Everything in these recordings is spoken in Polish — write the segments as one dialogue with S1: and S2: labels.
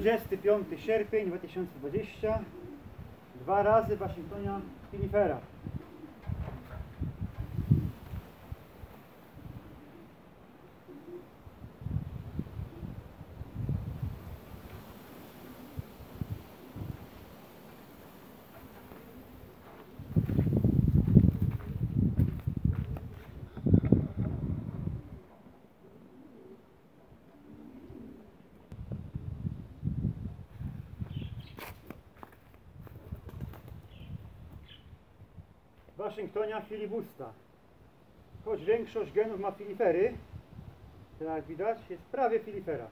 S1: 25 sierpień 2020 dwa razy Waszyngtonia Filifera. Waszyngtonia filibusta. Choć większość genów ma filifery, to jak widać jest prawie filifera.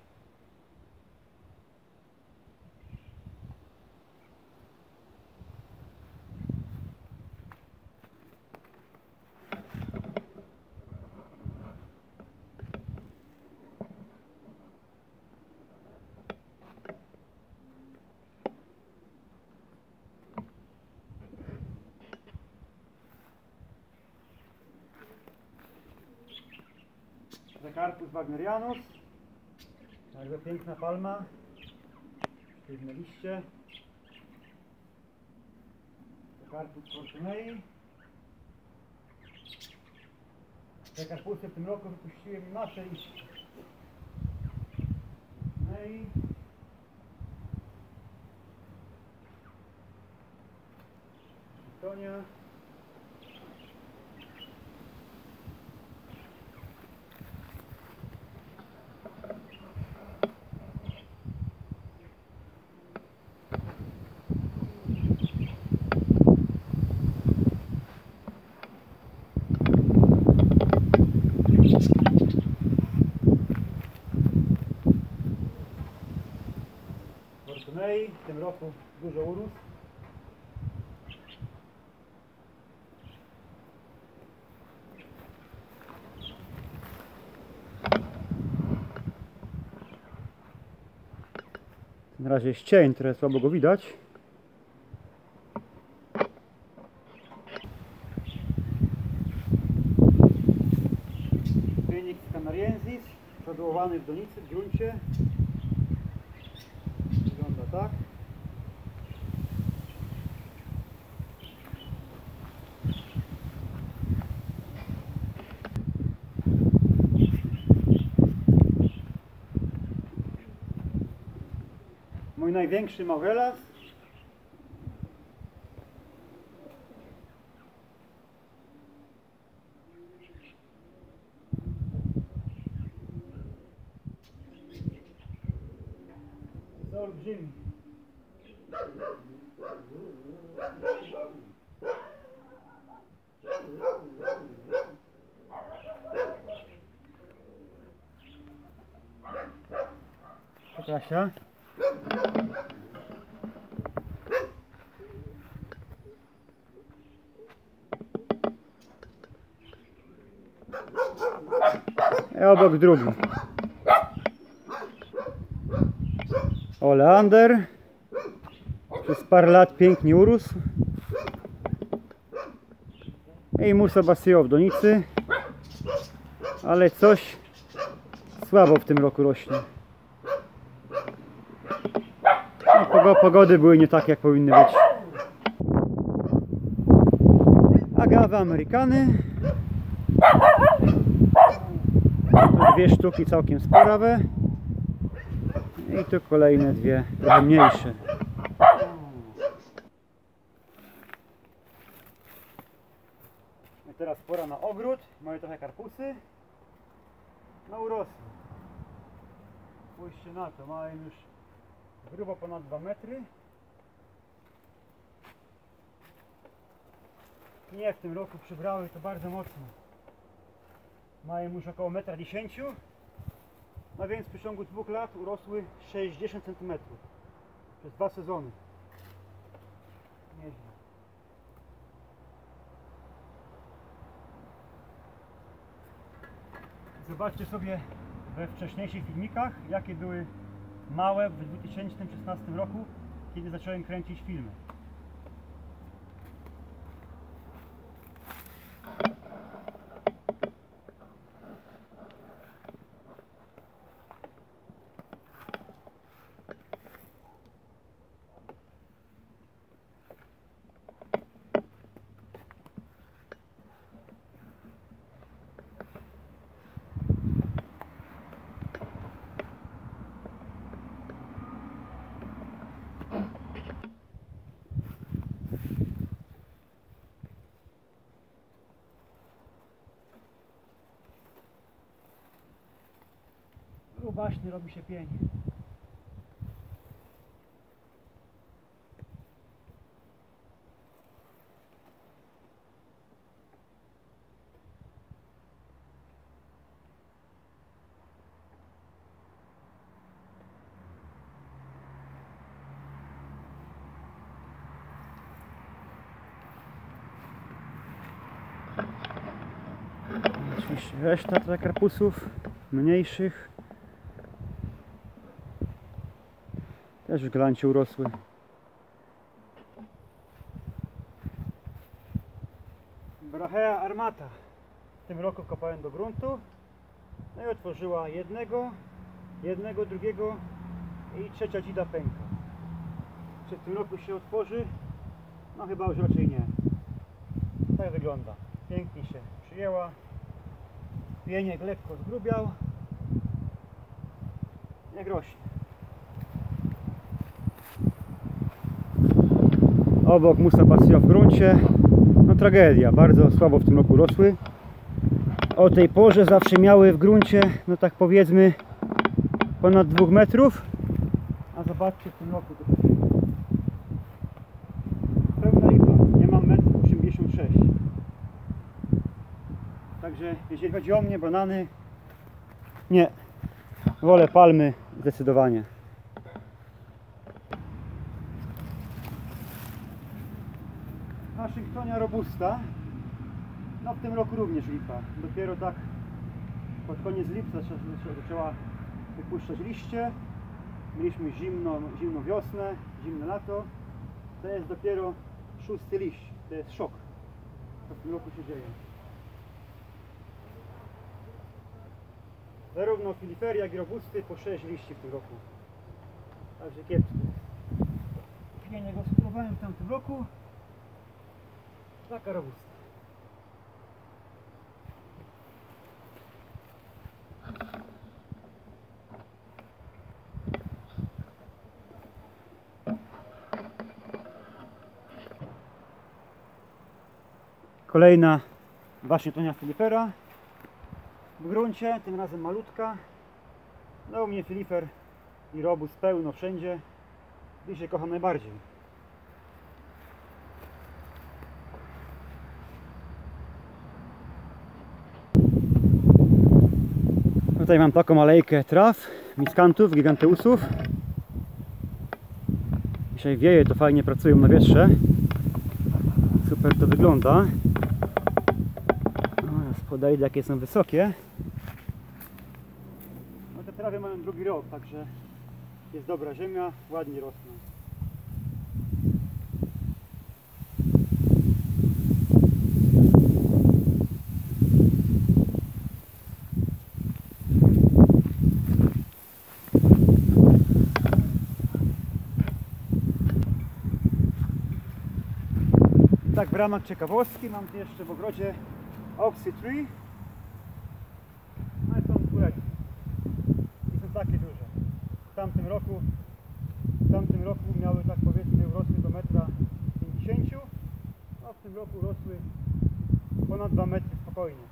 S1: Zakarpus wagnerianus. Bardzo piękna palma. Sztywne liście. Zakarpus fortunei. Zakarpusy w tym roku wypuściły mi masę liści. Fortunei. Tonia. Fortunei w tym roku dużo urósł. Na razie jest cień, trochę słabo go widać. Phoenix canariensis, przedołowany w donicy, w gruncie. Wygląda tak. Największy. Jest olbrzymi. Kasia. I obok drugi. Oleander. Przez parę lat pięknie urósł. I Musa Basio w donicy. Ale coś słabo w tym roku rośnie. No, pogo- pogody były nie takie jak powinny być. Agawy Amerykany. Tu dwie sztuki całkiem sporawe. I tu kolejne dwie, trochę mniejsze. I teraz pora na ogród. Moje trochę karpusy. No urosły. Spójrzcie na to, mają już grubo ponad 2 metry. Nie, w tym roku przybrały to bardzo mocno. Mają już około 1,10 m. No więc w przeciągu dwóch lat urosły 60 cm. Przez dwa sezony. Nieźle. Zobaczcie sobie we wcześniejszych filmikach, jakie były małe w 2016 roku, kiedy zacząłem kręcić filmy. Baśny robi się pień. Reszta tutaj karpusów mniejszych też w glancie urosły. Brachea armata. W tym roku kopałem do gruntu. No i otworzyła jednego, jednego, drugiego i trzecia dzida pęka. Czy w tym roku się otworzy? No chyba już raczej nie. Tak wygląda. Pięknie się przyjęła. Pieniek lekko zgrubiał. Jak rośnie. Obok Musa Pasja w gruncie. No tragedia, bardzo słabo w tym roku rosły. O tej porze zawsze miały w gruncie, no tak powiedzmy, ponad 2 metrów. A zobaczcie w tym roku pełna lipa. Nie mam 1,86 m. Także jeżeli chodzi o mnie, banany, nie. Wolę palmy zdecydowanie. Waszyngtonia robusta. No w tym roku również lipa. Dopiero tak pod koniec lipca zaczęła- wypuszczać liście. Mieliśmy zimno, zimną wiosnę, zimne lato. To jest dopiero szósty liść. To jest szok. Co w tym roku się dzieje. Zarówno filifery, jak i robusty po 6 liści w tym roku. Także kiepsko. Pienię go spróbowałem w tamtym roku. Taka robusta. Kolejna właśnie Tonia Filipera w gruncie, tym razem malutka. No u mnie Filifer i robus pełno wszędzie. I się kocham najbardziej. Tutaj mam taką alejkę traw, miskantów, giganteusów. Dzisiaj wieje, to fajnie pracują na wietrze. Super to wygląda. Podejdę jakie są wysokie. No te trawy mają drugi rok, także jest dobra ziemia, ładnie rosną. Ramach ciekawostki mam jeszcze w ogrodzie Oxy Tree. No i są kureki. I są takie duże. W tamtym roku, w tamtym roku miały tak powiedzmy urosły do metra 50, a w tym roku rosły ponad 2 metry spokojnie.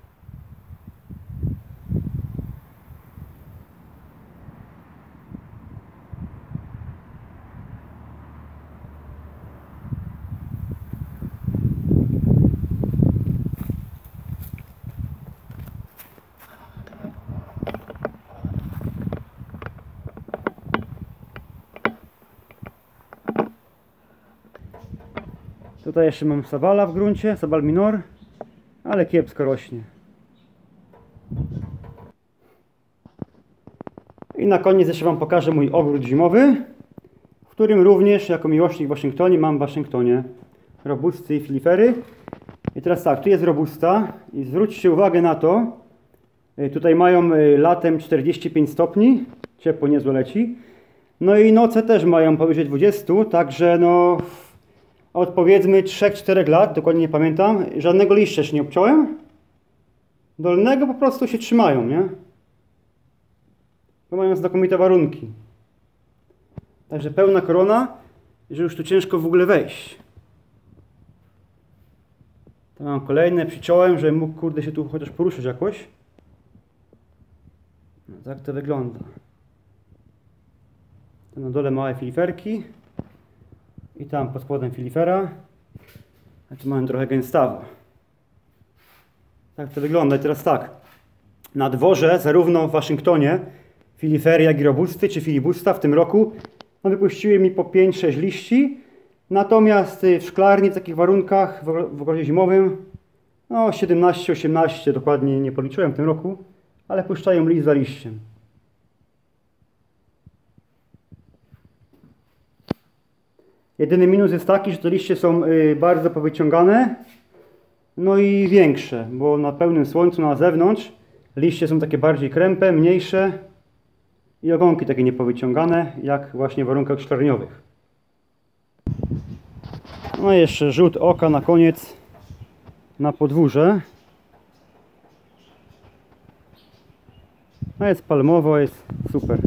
S1: Tutaj jeszcze mam sabala w gruncie, sabal minor, ale kiepsko rośnie. I na koniec jeszcze Wam pokażę mój ogród zimowy, w którym również jako miłośnik Waszyngtonie mam w Waszyngtonie robusty i filifery. I teraz tak, tu jest robusta i zwróćcie uwagę na to, y, tutaj mają y, latem 45 stopni, ciepło niezłe leci. No i noce też mają powyżej 20, także no od powiedzmy 3-4 lat, dokładnie nie pamiętam, żadnego liścia jeszcze nie obciąłem. Dolnego po prostu się trzymają, nie? Bo mają znakomite warunki. Także pełna korona, że już tu ciężko w ogóle wejść. Tu mam kolejne, przyciąłem, żebym mógł kurde się tu chociaż poruszyć jakoś. No, tak to wygląda. Tu na dole małe filiferki. I tam pod spodem filifera. Tu mamy trochę gęstawo. Tak to wygląda. I teraz tak. Na dworze, zarówno w Waszyngtonie, filifery, jak i robusty, czy filibusta w tym roku, no wypuściły mi po 5-6 liści. Natomiast y, w szklarni w takich warunkach, w ogrodzie zimowym, no 17-18 dokładnie nie policzyłem w tym roku, ale puszczają list za liściem. Jedyny minus jest taki, że te liście są y, bardzo powyciągane, no i większe, bo na pełnym słońcu na zewnątrz liście są takie bardziej krępe, mniejsze i ogonki takie niepowyciągane, jak właśnie w warunkach szklarniowych. No i jeszcze rzut oka na koniec na podwórze. No jest palmowo, jest super.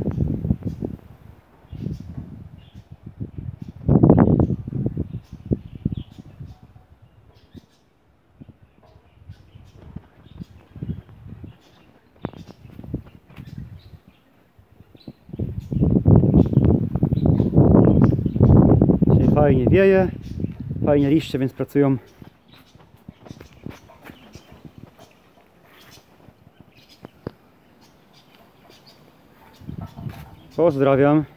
S1: Dzisiaj fajnie wieje, fajnie liście, więc pracują. Pozdrawiam.